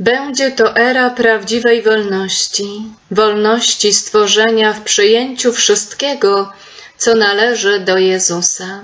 Będzie to era prawdziwej wolności, wolności stworzenia w przyjęciu wszystkiego, co należy do Jezusa.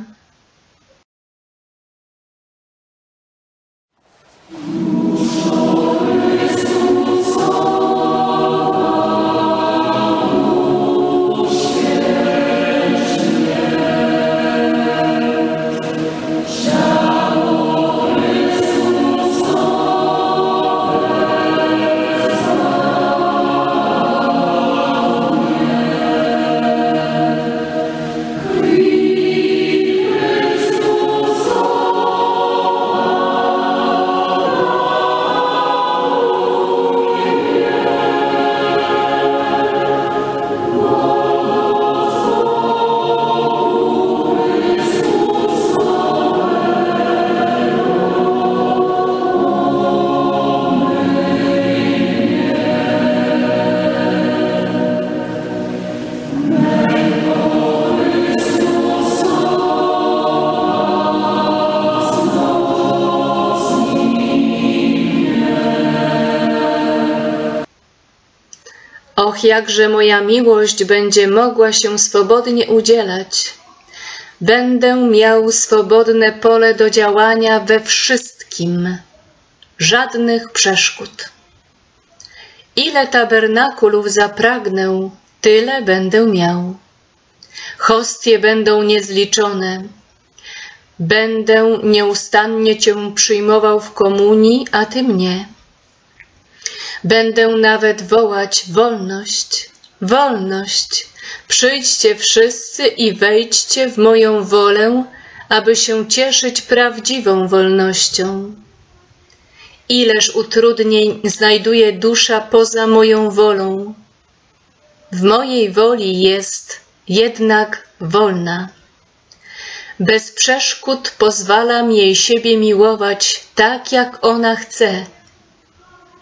Och, jakże moja miłość będzie mogła się swobodnie udzielać. Będę miał swobodne pole do działania we wszystkim, żadnych przeszkód. Ile tabernakulów zapragnę, tyle będę miał. Hostie będą niezliczone. Będę nieustannie Cię przyjmował w komunii, a Ty mnie. Będę nawet wołać wolność, wolność. Przyjdźcie wszyscy i wejdźcie w moją wolę, aby się cieszyć prawdziwą wolnością. Ileż utrudnień znajduje dusza poza moją wolą. W mojej woli jest jednak wolna. Bez przeszkód pozwalam jej siebie miłować tak, jak ona chce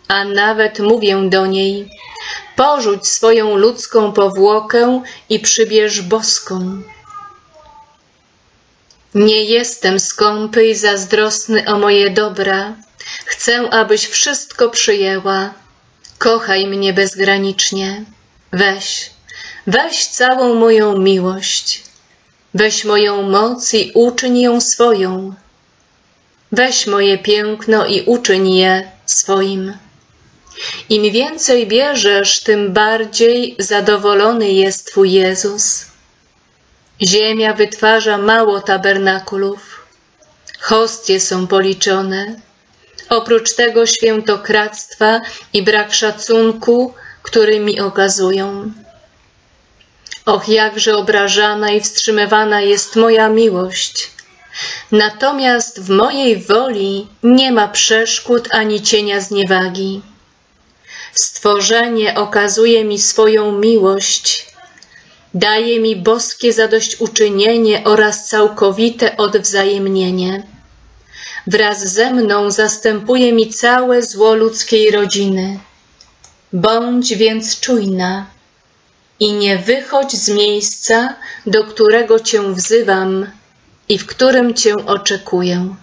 a nawet mówię do niej, porzuć swoją ludzką powłokę i przybierz boską. Nie jestem skąpy i zazdrosny o moje dobra. Chcę, abyś wszystko przyjęła. Kochaj mnie bezgranicznie. Weź, weź całą moją miłość. Weź moją moc i uczyń ją swoją. Weź moje piękno i uczyń je swoim. Im więcej bierzesz, tym bardziej zadowolony jest Twój Jezus. Ziemia wytwarza mało tabernakulów. Hostie są policzone. Oprócz tego świętokradztwa i brak szacunku, który mi okazują. Och, jakże obrażana i wstrzymywana jest moja miłość. Natomiast w mojej woli nie ma przeszkód ani cienia zniewagi. Stworzenie okazuje mi swoją miłość, daje mi boskie zadośćuczynienie oraz całkowite odwzajemnienie. Wraz ze mną zastępuje mi całe zło ludzkiej rodziny. Bądź więc czujna i nie wychodź z miejsca, do którego Cię wzywam i w którym Cię oczekuję.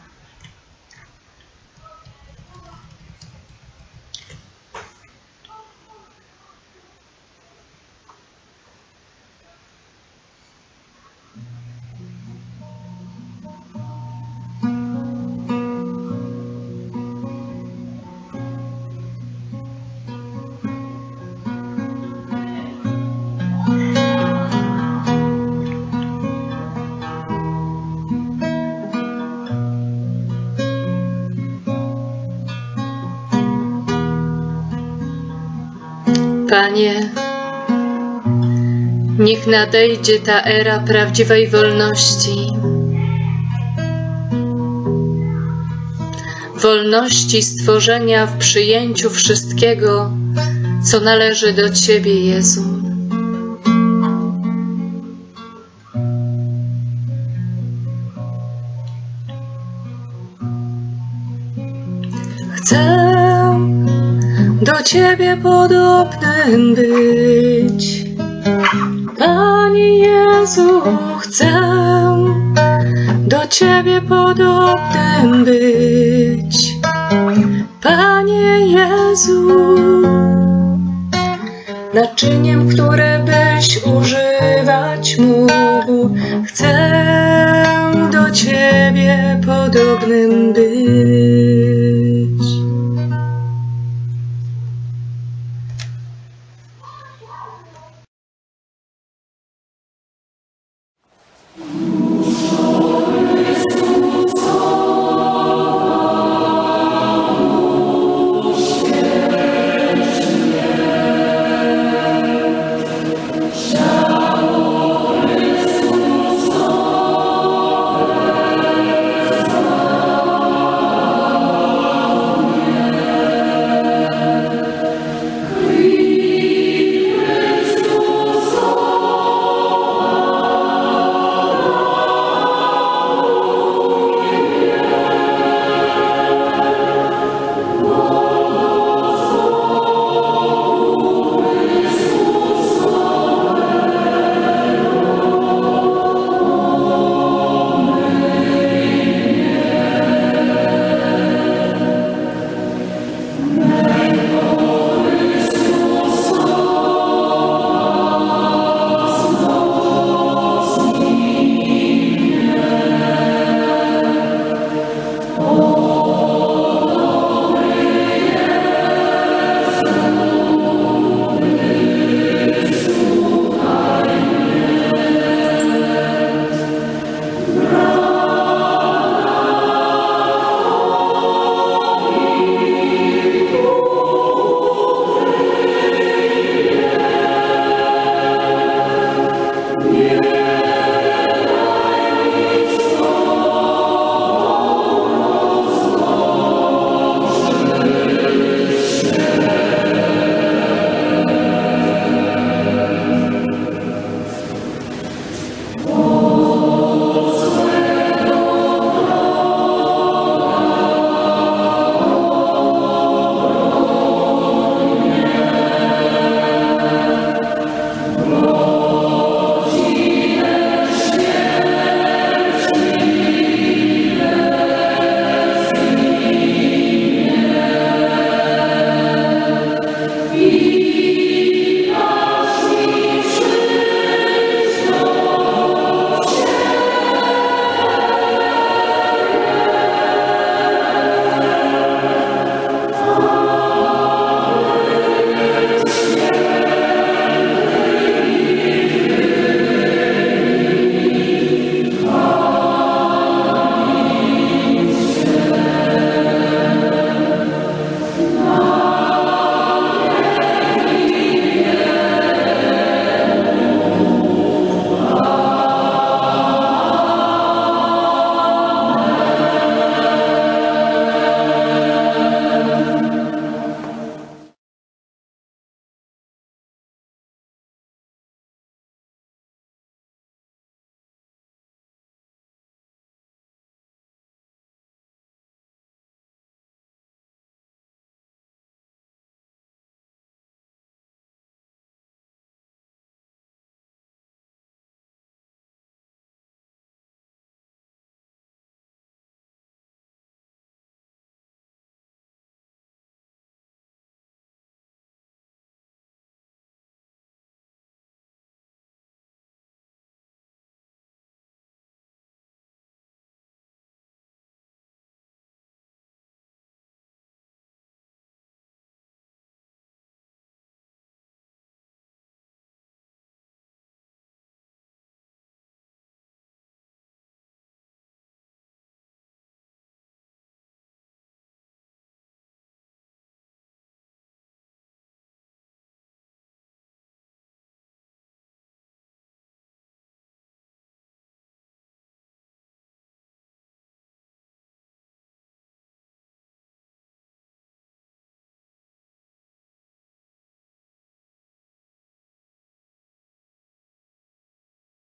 Panie, niech nadejdzie ta era prawdziwej wolności. Wolności stworzenia w przyjęciu wszystkiego, co należy do Ciebie, Jezu. Ciebie podobnym być. Panie Jezu, chcę do Ciebie podobnym być. Panie Jezu, naczyniem, które byś używać mógł, chcę do Ciebie podobnym być.